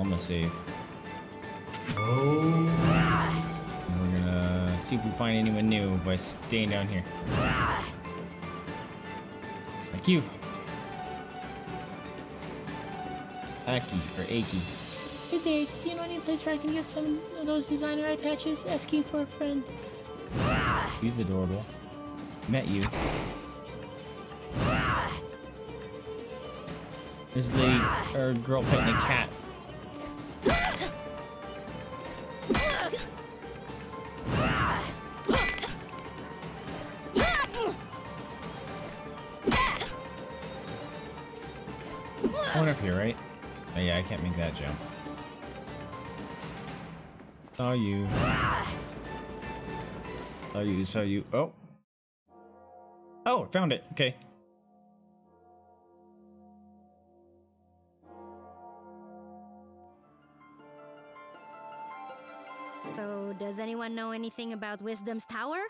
I'm gonna save. Oh. We're gonna see if we find anyone new by staying down here. Thank you. Aki or Aki. Hey there, do you know any place where I can get some of those designer eye patches? Asking for a friend. He's adorable. Met you. There's lady or girl petting a cat. Up here, right? Oh yeah, I can't make that jump. Saw you. Saw you, saw you. Oh. Oh, found it. Okay. So, does anyone know anything about Wisdom's Tower?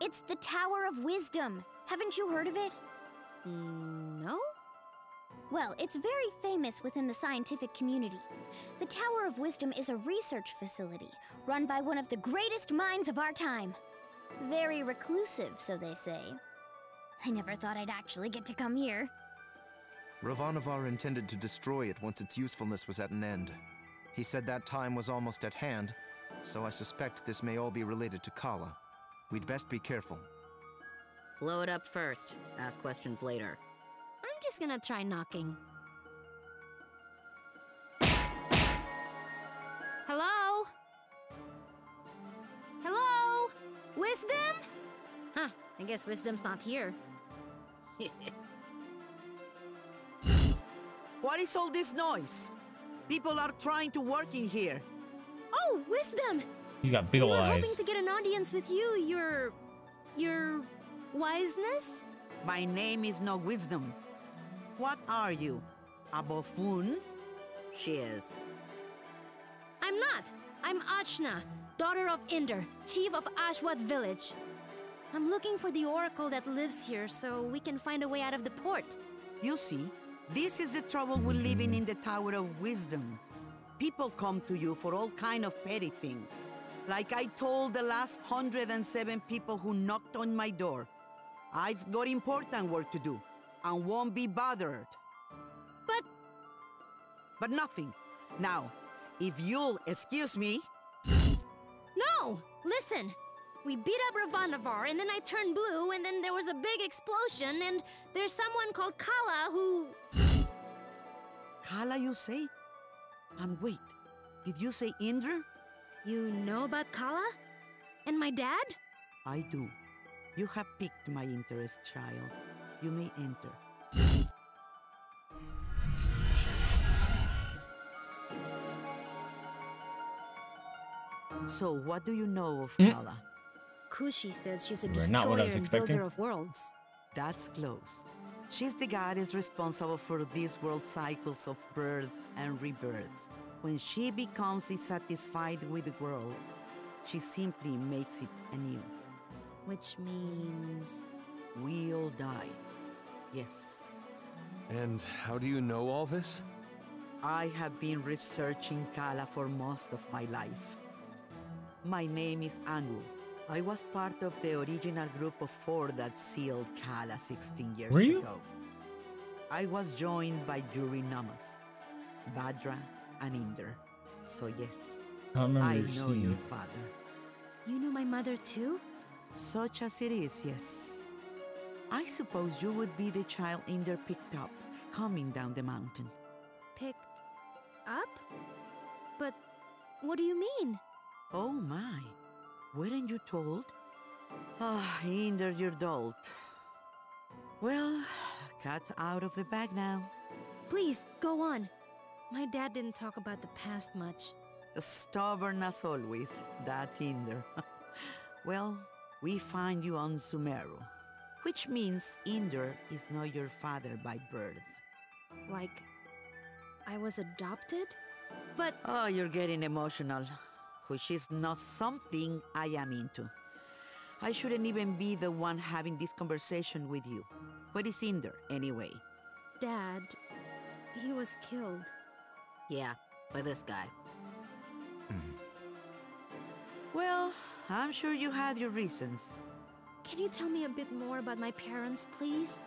It's the Tower of Wisdom. Haven't you heard of it? Hmm. No? Well, it's very famous within the scientific community. The Tower of Wisdom is a research facility run by one of the greatest minds of our time. Very reclusive, so they say. I never thought I'd actually get to come here. Ravannavar intended to destroy it once its usefulness was at an end. He said that time was almost at hand, so I suspect this may all be related to Kala. We'd best be careful. Blow it up first. Ask questions later. I'm just gonna try knocking. Hello? Hello? Wisdom? Huh, I guess Wisdom's not here. What is all this noise? People are trying to work in here. Oh, Wisdom! He's got big we ol' were eyes. hoping to get an audience with you, your... your... wiseness? My name is no wisdom. What are you? A buffoon? She is. I'm not. I'm Ajna, daughter of Indr, chief of Ashwat village. I'm looking for the oracle that lives here so we can find a way out of the port. You see, this is the trouble with living in the Tower of Wisdom. People come to you for all kind of petty things. Like I told the last 107 people who knocked on my door. I've got important work to do and won't be bothered. But But nothing. Now, if you'll excuse me, no! Listen! We beat up Ravannavar, and then I turned blue, and then there was a big explosion, and there's someone called Kala who. Kala, you say? And wait, did you say Indra? You know about Kala? And my dad? I do. You have piqued my interest, child. You may enter. So, what do you know of Mm. Kala? Kushi says she's a Right, destroyer not what I was and builder of worlds. That's close. She's the goddess responsible for these world cycles of birth and rebirth. When she becomes dissatisfied with the world, she simply makes it anew. Which means. We all die. Yes. And how do you know all this? I have been researching Kala for most of my life. My name is Angwu. I was part of the original group of four that sealed Kala 16 years Were you? ago. I was joined by Yuri Namas, Badra, and Indr. So yes, I I know your father. You knew my mother too? Such as it is, yes. I suppose you would be the child Indr picked up, coming down the mountain. Picked up? But what do you mean? Oh my, weren't you told? Ah, Indr, you're dolt. Well, cat's out of the bag now. Please, go on. My dad didn't talk about the past much. Stubborn as always, that Indr. well, we find you on Sumeru, which means Indr is not your father by birth. Like, I was adopted? But Oh, you're getting emotional, which is not something I am into. I shouldn't even be the one having this conversation with you. What is Indr, anyway? Dad, he was killed. Yeah, by this guy. Mm-hmm. Well, I'm sure you had your reasons. Can you tell me a bit more about my parents, please?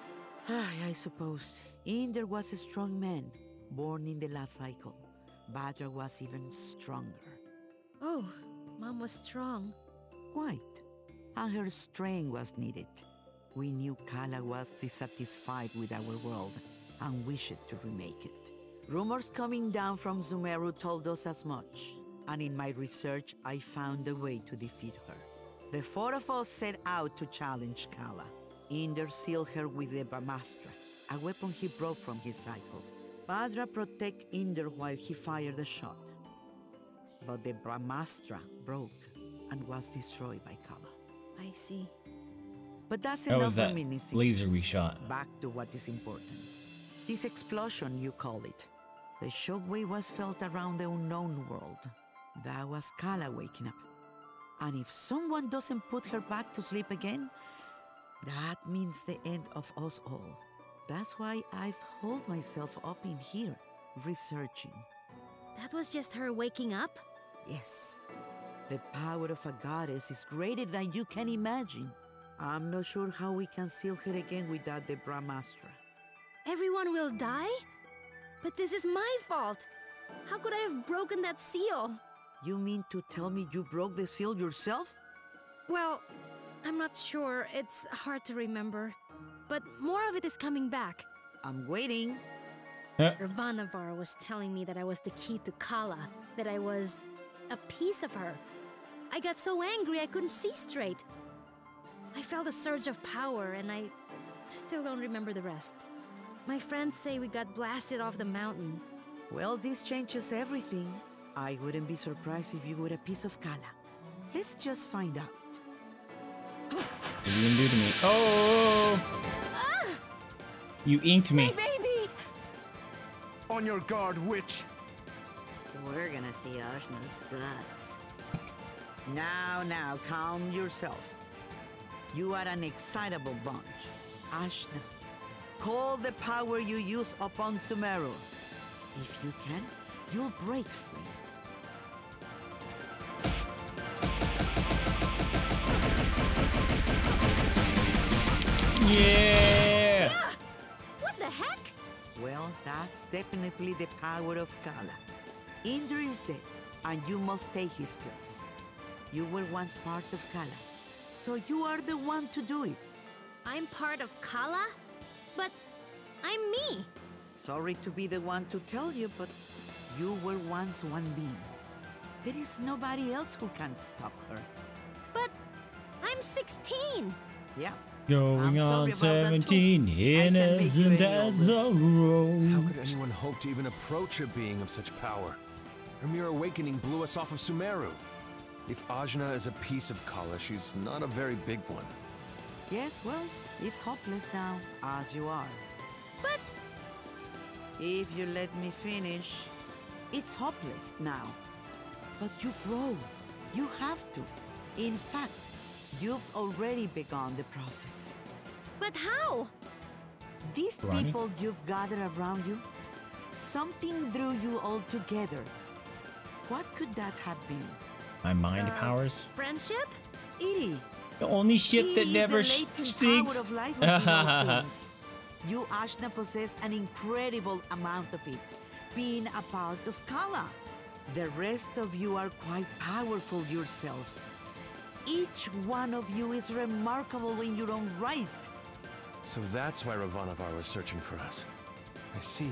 I suppose. Indr was a strong man, born in the last cycle. Badra was even stronger. Oh, Mom was strong. Quite. And her strength was needed. We knew Kala was dissatisfied with our world and wished to remake it. Rumors coming down from Sumeru told us as much, and in my research, I found a way to defeat her. The four of us set out to challenge Kala. Indr sealed her with the Brahmastra, a weapon he brought from his cycle. Badra protect Indr while he fired the shot. But the Brahmastra broke and was destroyed by Kala. I see. But that's That enough was that reminiscing. laser we shot. Back to what is important. This explosion, you call it. The shockwave was felt around the unknown world. That was Kala waking up. And if someone doesn't put her back to sleep again, that means the end of us all. That's why I've holed myself up in here, researching. That was just her waking up? Yes, the power of a goddess is greater than you can imagine. I'm not sure how we can seal her again without the Brahmastra. Everyone will die? But this is my fault. How could I have broken that seal? You mean to tell me you broke the seal yourself? Well, I'm not sure. It's hard to remember. But more of it is coming back. I'm waiting. Eh. Ravannavar was telling me that I was the key to Kala, that I was a piece of her. I got so angry I couldn't see straight. I felt a surge of power and I still don't remember the rest. My friends say we got blasted off the mountain. Well, this changes everything. I wouldn't be surprised if you were a piece of Kala. Let's just find out. What are you gonna do to me? Oh! You inked me. Baby! On your guard, witch! We're gonna see Ajna's guts. Now, now, calm yourself. You are an excitable bunch. Ajna, call the power you use upon Sumeru. If you can, you'll break free. Yeah! What the heck? Well, that's definitely the power of Kala. Indra is dead, and you must take his place. You were once part of Kala, so you are the one to do it. I'm part of Kala? But I'm me. Sorry to be the one to tell you, but you were once one being. There is nobody else who can stop her. But I'm 16. Yeah. Going I'm on sorry about that too. 17, I can make innocent as a rose. How could anyone hope to even approach a being of such power? Her mere awakening blew us off of Sumeru. If Ajna is a piece of Kala, she's not a very big one. Yes, well, it's hopeless now, as you are. But If you let me finish, it's hopeless now. But you grow. You have to. In fact, you've already begun the process. but how? These Ronnie? people you've gathered around you, something drew you all together. What could that have been? My mind Uh, powers. Friendship? Edie, The only ship that He is never the sh- sinks. Of light within all things. You, Ajna, possess an incredible amount of it, being a part of Kala. The rest of you are quite powerful yourselves. Each one of you is remarkable in your own right. So that's why Ravannavar was searching for us. I see.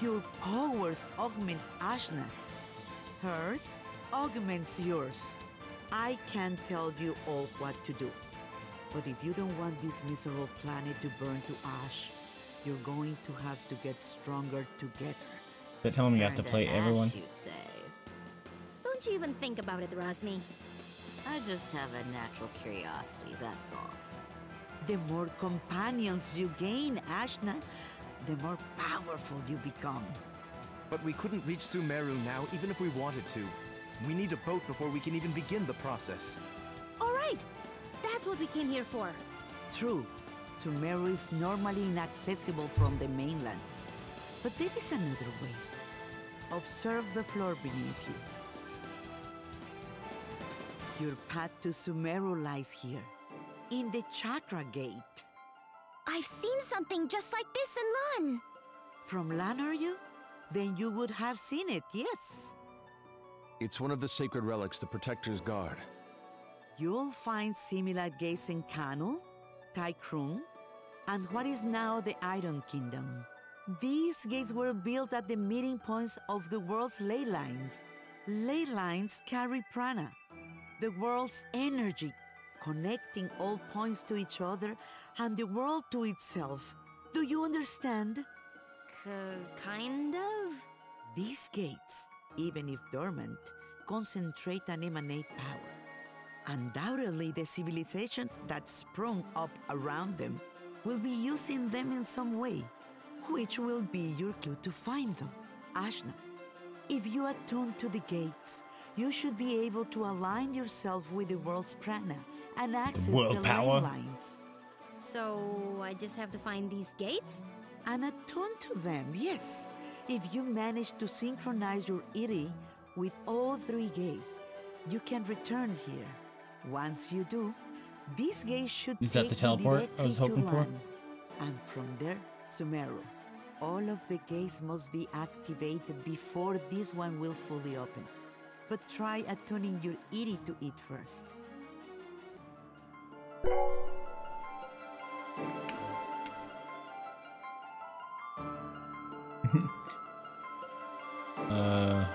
Your powers augment Ajna's. Hers augments yours. I can't tell you all what to do. But if you don't want this miserable planet to burn to ash, you're going to have to get stronger together. They're telling me you have to play everyone. You say. Don't you even think about it, Razmi. I just have a natural curiosity, that's all. The more companions you gain, Ajna, the more powerful you become. But we couldn't reach Sumeru now, even if we wanted to. We need a boat before we can even begin the process. All right. That's what we came here for. True, Sumeru is normally inaccessible from the mainland. But there is another way. Observe the floor beneath you. Your path to Sumeru lies here, in the Chakra Gate. I've seen something just like this in Lan. From Lan, are you? Then you would have seen it, yes. It's one of the sacred relics the Protector's guard. You'll find similar gates in Kanu, Tai Krung, and what is now the Iron Kingdom. These gates were built at the meeting points of the world's ley lines. Ley lines carry prana, the world's energy, connecting all points to each other and the world to itself. Do you understand? K kind of? These gates, even if dormant, concentrate and emanate power. Undoubtedly, the civilizations that sprung up around them will be using them in some way, which will be your clue to find them. Ajna, if you attune to the gates, you should be able to align yourself with the world's prana and access the world ley power? lines. So I just have to find these gates? And attune to them, yes. If you manage to synchronize your iddhi with all three gates, you can return here. Once you do, these gates should Is that the you teleport I was hoping for? And from there, Sumeru. All of the gates must be activated before this one will fully open. But try attuning your iddhi to it first. Uh.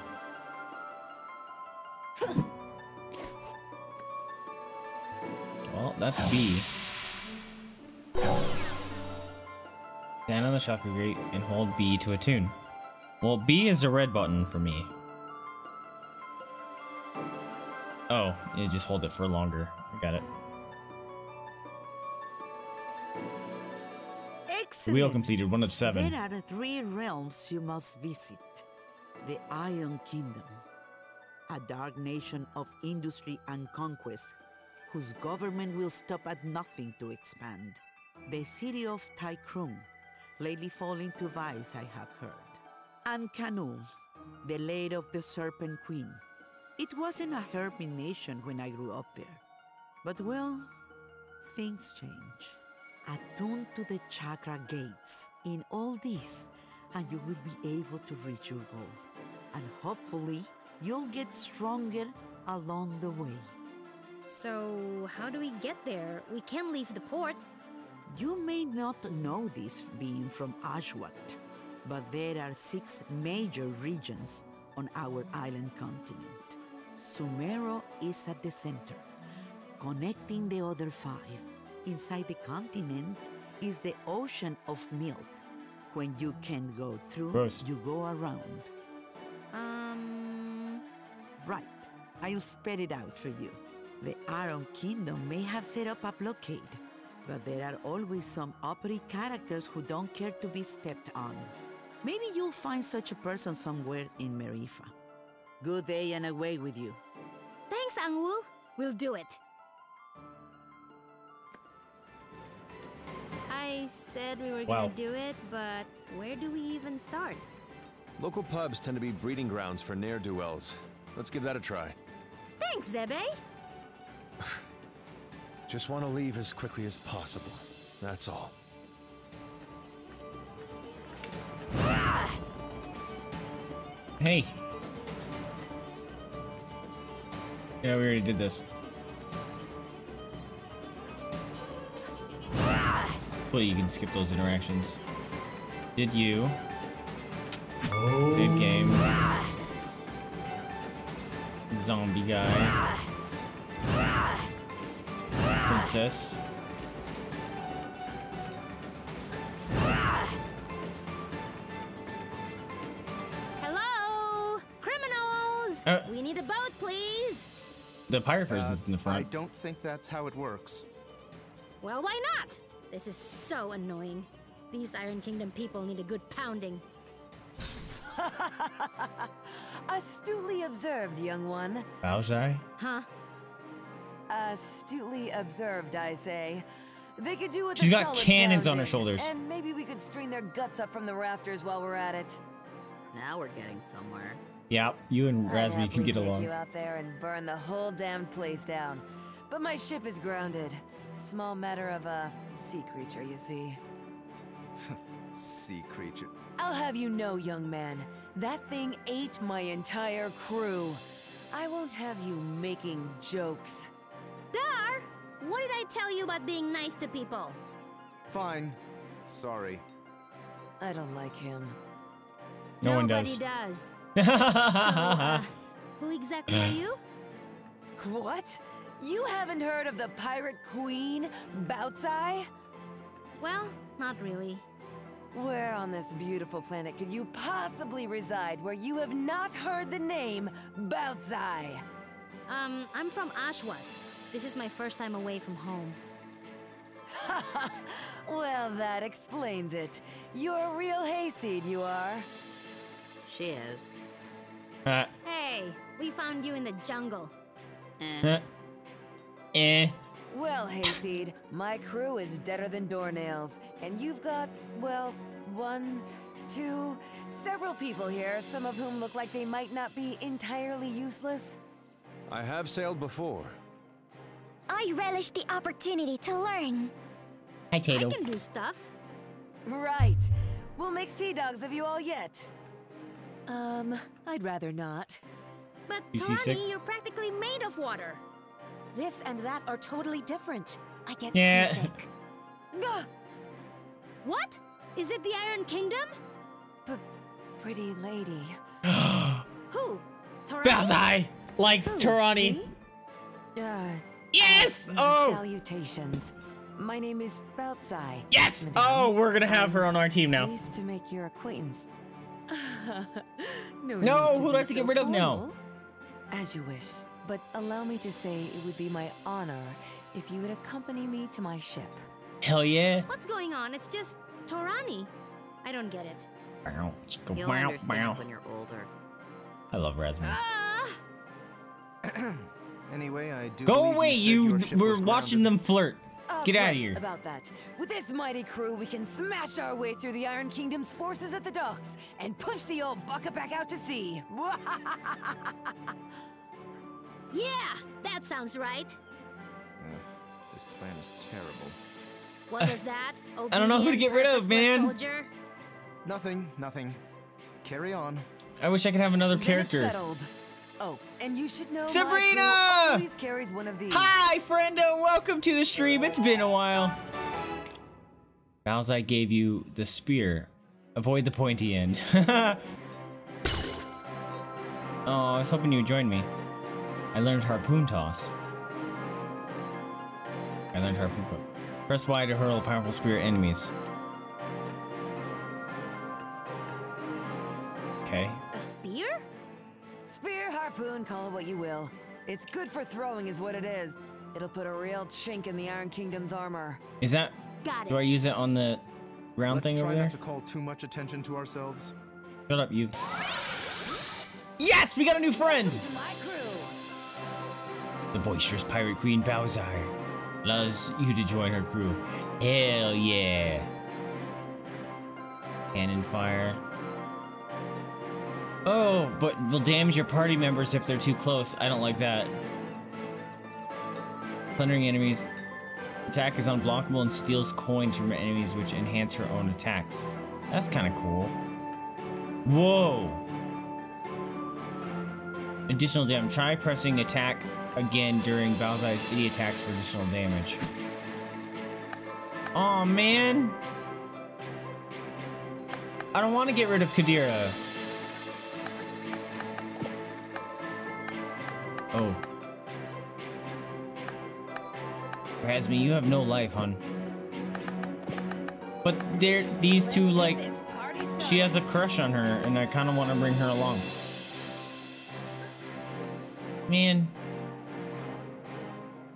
Well, that's B. Stand on the chakra gate and hold B to attune. Well, B is the red button for me. Oh, yeah, just hold it for longer. I got it. Excellent! Wheel completed, one of seven. There are three realms you must visit the Iron Kingdom, a dark nation of industry and conquest whose government will stop at nothing to expand. The city of Tai Krung, lately falling to vice, I have heard. And Kanu, the lady of the Serpent Queen. It wasn't a hermit nation when I grew up there. But well, things change. Attune to the chakra gates in all this, and you will be able to reach your goal. And hopefully, you'll get stronger along the way. So how do we get there? We can't leave the port. You may not know this being from Ashwat, but there are six major regions on our island continent. Sumeru is at the center, connecting the other five. Inside the continent is the ocean of milk. When you can't go through, Gross. you go around. Um. Right, I'll spell it out for you. The Iron Kingdom may have set up a blockade, but there are always some uppity characters who don't care to be stepped on. Maybe you'll find such a person somewhere in Maerifa. Good day and away with you. Thanks, Angwu. We'll do it. I said we were Wow. gonna do it, but where do we even start? Local pubs tend to be breeding grounds for ne'er-do-wells. Let's give that a try. Thanks, Zebei. Just want to leave as quickly as possible. That's all. Hey. Yeah, we already did this. Well, you can skip those interactions. Did you? Good game. Zombie guy. Princess. Hello, criminals. Uh. we need a boat, please. The pirate uh, person's in the front. I don't think that's how it works. Well, why not? This is so annoying. These Iron Kingdom people need a good pounding. Astutely observed, young one. Baozhai? Huh? Astutely observed, I say. They could do with She's a got solid cannons on her shoulders. And maybe we could string their guts up from the rafters while we're at it. Now we're getting somewhere. Yep, you and I'd Razmi can happily get take along. you out there and burn the whole damned place down. But my ship is grounded. Small matter of a sea creature, you see. sea creature. I'll have you know, young man, that thing ate my entire crew. I won't have you making jokes. Dhar, what did I tell you about being nice to people? Fine. Sorry. I don't like him. No one Nobody does. does. So, uh, who exactly are you? What? You haven't heard of the pirate queen, Baozhai? Well, not really. Where on this beautiful planet could you possibly reside where you have not heard the name Baozhai? Um, I'm from Ashwat. This is my first time away from home. well, that explains it. You're a real hayseed, you are. She is. Hey, we found you in the jungle. Eh. eh. Well, Hayseed, my crew is deader than doornails, and you've got, well, one, two, several people here, some of whom look like they might not be entirely useless. I have sailed before. I relish the opportunity to learn. Hi, I can do stuff. Right. We'll make sea dogs of you all yet. Um, I'd rather not. But You seasick? Thorani, you're practically made of water. This and that are totally different. I get Yeah. seasick. Gah! What? Is it the Iron Kingdom? P pretty lady. Who? Thorani? Baozhai likes Who, Thorani. Uh, Yes! uh, Oh! Salutations. My name is Baozhai. Yes! madame. Oh, we're gonna have her on our team now. Pleased to make your acquaintance. No, No, who do I have to get so rid of now? As you wish, but allow me to say it would be my honor if you would accompany me to my ship. Hell yeah. What's going on? It's just Thorani. I don't get it. Bow, chicka, You'll understand when you're older. I love Razmi. Ah! Anyway, I do Go away, said you! your ship We're watching grounded. them flirt. Uh, Get out of here. About that. With this mighty crew, we can smash our way through the Iron Kingdom's forces at the docks and push the old bucket back out to sea. Yeah, that sounds right. Ugh, this plan is terrible. What was that? I don't know who to get rid of, man. Soldier? Nothing, nothing. Carry on. I wish I could have another character. settled. Oh, and you should know my Sabrina! always carries one of these. Hi, friendo! Welcome to the stream. It's been a while. Baozhai gave you the spear. Avoid the pointy end. oh, I was hoping you would join me. I learned harpoon toss. I learned harpoon toss. Press Y to hurl a powerful spear at enemies. Okay. A spear? Spear, harpoon, call it what you will. It's good for throwing is what it is. It'll put a real chink in the Iron Kingdom's armor. Is that... Got it. Do I use it on the round Let's thing try over there? not to call too much attention to ourselves. Shut up, you. Yes, we got a new friend! To my crew! The boisterous pirate queen Baozhai allows you to join her crew. Hell yeah! Cannon fire. Oh, but will damage your party members if they're too close. I don't like that. Plundering enemies. Attack is unblockable and steals coins from enemies which enhance her own attacks. That's kind of cool. Whoa! Additional damage. Try pressing attack again during Baozhai's idiot attacks for additional damage. oh man! I don't want to get rid of Qadira. Oh. Razmi, you have no life, hon. But they're these two like she has a crush on her, and I kind of want to bring her along. Man.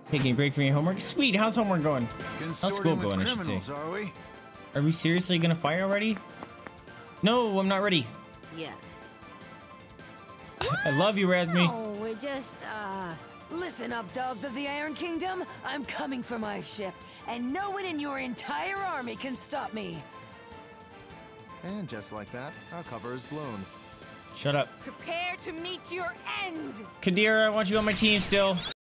Taking a break from your homework? Sweet, how's homework going? How's school going, I should say? are we? Are we seriously gonna fight already? No, I'm not ready. Yes. I love you, Razmi. No, we're just, uh... Listen up, dogs of the Iron Kingdom. I'm coming for my ship, and no one in your entire army can stop me. And just like that, our cover is blown. Shut up. Prepare to meet your end! Qadira, I want you on my team still.